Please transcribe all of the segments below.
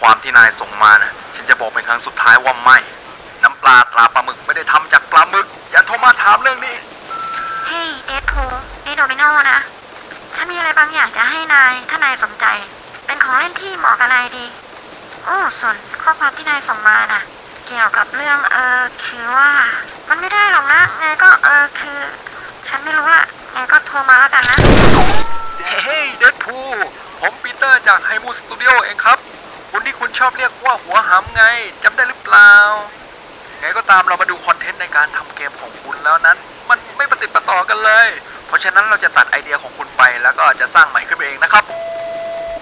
ความที่นายส่งมานะฉันจะบอกเป็นครั้งสุดท้ายว่าไม่ น้ำปลาตราปลาหมึกไม่ได้ทำจากปลาหมึก อย่าโทรมาถามเรื่องนี้อีกเฮ้ยเดดพูนี่โดมิโนนะ ฉันมีอะไรบางอย่างจะให้นายถ้านายสนใจ เป็นของเล่นที่เหมาะกับนายดี โอ้ส่วนข้อความที่นายส่งมาน่ะ เกี่ยวกับเรื่องเออคือว่า มันไม่ได้หรอกนะไงก็เออคือ ฉันไม่รู้ละไงก็โทรมาแล้วกันนะ เฮ้ย Dead Pool ผมปีเตอร์จาก High Moon Studio เองครับ คุณที่คุณชอบเรียกว่าหัวหำไงจำได้หรือเปล่าไงก็ตามเรามาดูคอนเทนต์ในการทำเกมของคุณแล้วนั้น มันไม่ปะติดปะต่อกันเลย เพราะฉะนั้นเราจะตัดไอเดียของคุณไปแล้วก็จะสร้างใหม่ขึ้นมาเองนะครับ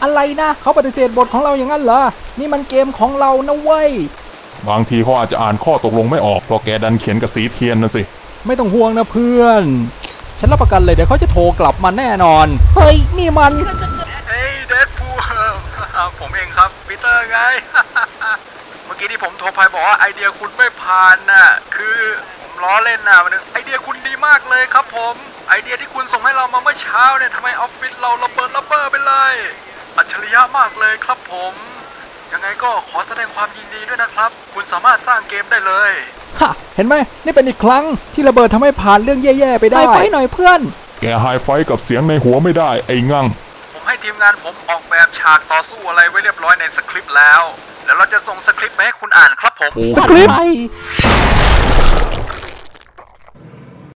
อะไรนะเขาปฏิเสธบทของเราอย่างนั้นเหรอนี่มันเกมของเรานะเว้ยบางทีเขาอาจจะอ่านข้อตกลงไม่ออกเพราะแกดันเขียนกับสีเทียนนะสิ ไม่ต้องห่วงนะเพื่อน ฉันรับประกันเลยเดี๋ยวเขาจะโทรกลับมาแน่นอน เฮ้ยนี่มันเฮ้ยเดดพู ผมเองครับปีเตอร์ไง เมื่อกี้ที่ผมโทรไปบอกว่าไอเดียคุณไม่ผ่านน่ะ คือผมล้อเล่นนะวันนึงไอเดียคุณดีมากเลยครับผม ไอเดียที่คุณส่งให้เรามาเมื่อเช้าเนี่ยทำให้ออฟฟิศเราระเบิดระเบ้อไปเลย อัจฉริยะมากเลยครับผม ยังไงก็ขอแสดงความยินดีด้วยนะครับ คุณสามารถสร้างเกมได้เลย ฮะ เห็นไหมนี่เป็นอีกครั้งที่ระเบิดทำให้ผ่านเรื่องแย่ๆไปได้ ไฟหน่อยเพื่อน แกไฮไฟท์กับเสียงในหัวไม่ได้ไอ้งั่งผมให้ ทีมงานผมออกแบบฉากต่อสู้อะไรไว้เรียบร้อยในสคริปต์แล้ว แล้วเราจะส่งสคริปต์ไปให้คุณอ่านครับผมโอ้สคริปต์